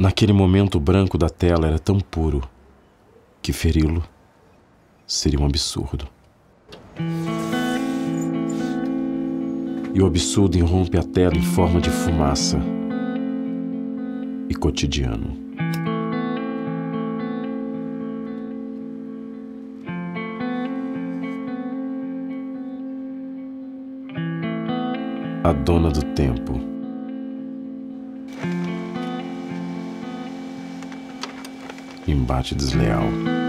Naquele momento, o branco da tela era tão puro que feri-lo seria um absurdo. E o absurdo irrompe a tela em forma de fumaça e cotidiano. A dona do tempo. Embate desleal.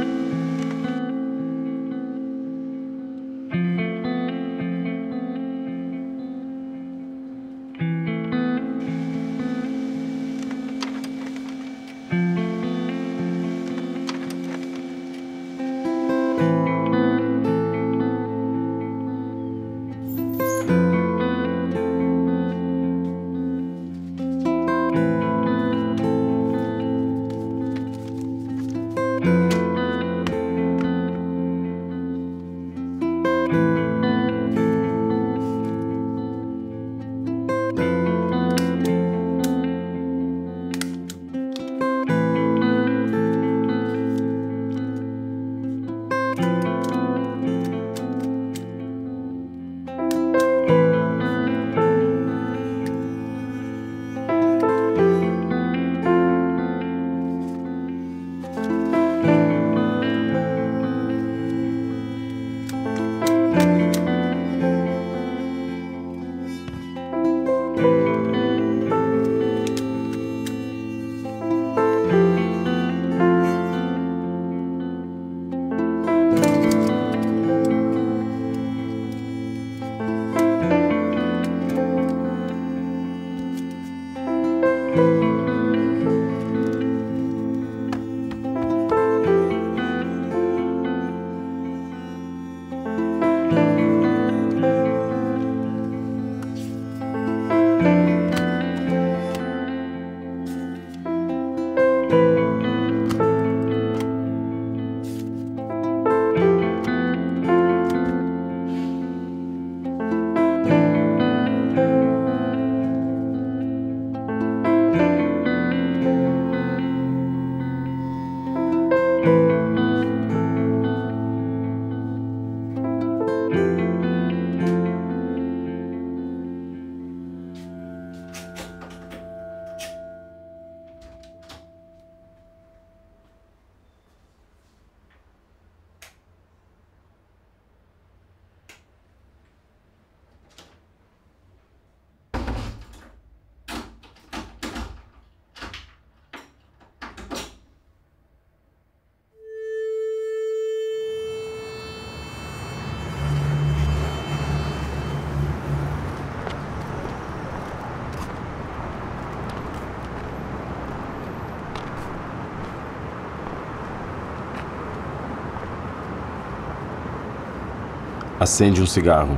Acende um cigarro.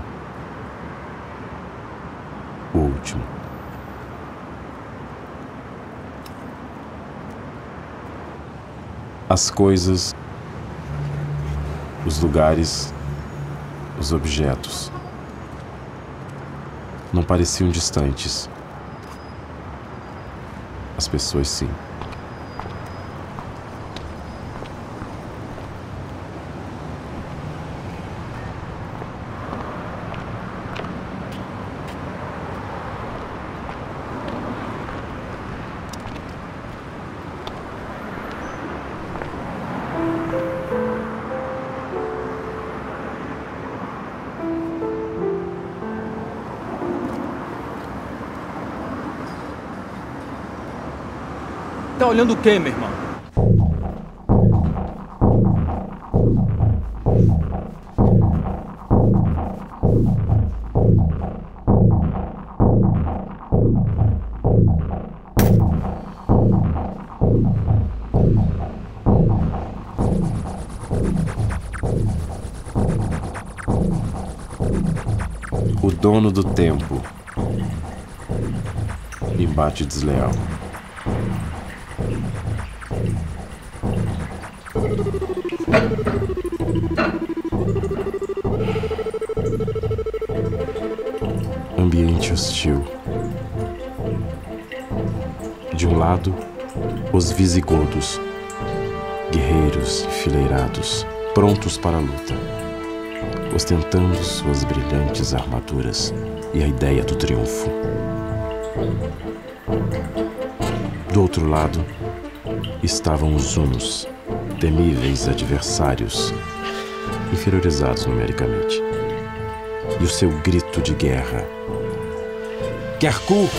O último. As coisas, os lugares, os objetos não pareciam distantes. As pessoas, sim. Tá olhando o quê, meu irmão? O dono do tempo. Embate desleal. Hostil. De um lado, Os visigodos, guerreiros enfileirados, prontos para a luta, ostentando suas brilhantes armaduras e a ideia do triunfo. Do outro lado estavam os hunos, temíveis adversários, inferiorizados numericamente. E o seu grito de guerra. Kerku!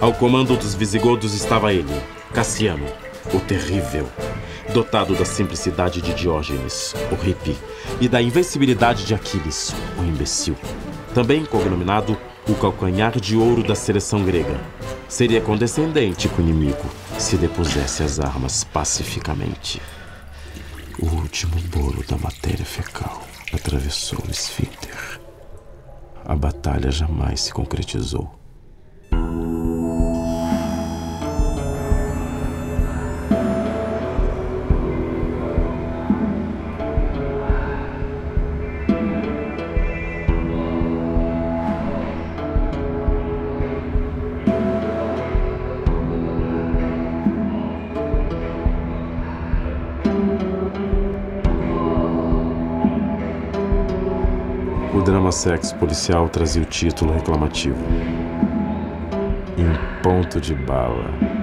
Ao comando dos visigodos estava ele, Cassiano, o terrível, dotado da simplicidade de Diógenes, o hippie, e da invencibilidade de Aquiles, o imbecil. Também cognominado o calcanhar de ouro da seleção grega. Seria condescendente com o inimigo se depusesse as armas pacificamente. O último bolo da matéria fecal atravessou o esfíncter. A batalha jamais se concretizou. O drama sexo policial trazia o título reclamativo. Em ponto de bala.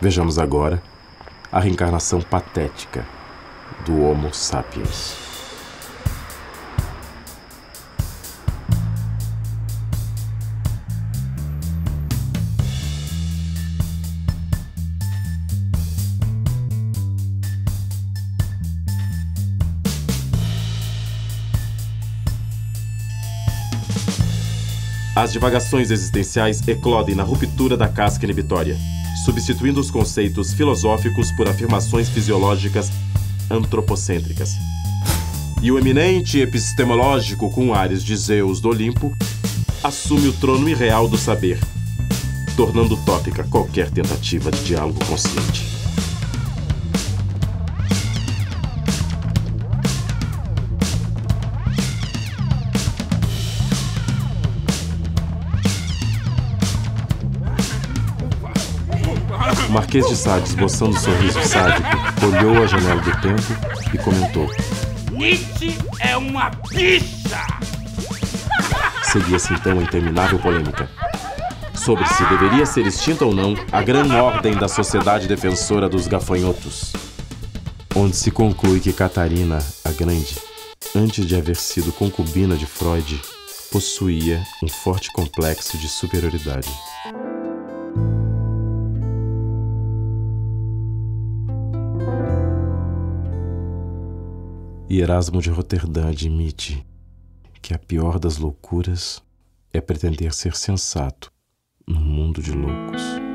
Vejamos agora a reencarnação patética do Homo sapiens. As divagações existenciais eclodem na ruptura da casca inibitória substituindo os conceitos filosóficos por afirmações fisiológicas antropocêntricas. E o eminente epistemológico com ares de Zeus do Olimpo assume o trono irreal do saber, tornando utópica qualquer tentativa de diálogo consciente. O Marquês de Sade, esboçando um sorriso sádico, olhou a janela do tempo e comentou: Nietzsche é uma bicha! Seguia-se então a interminável polêmica sobre se deveria ser extinta ou não a grande ordem da Sociedade Defensora dos Gafanhotos, onde se conclui que Catarina, a Grande, antes de haver sido concubina de Freud, possuía um forte complexo de superioridade. E Erasmo de Roterdã admite que a pior das loucuras é pretender ser sensato num mundo de loucos.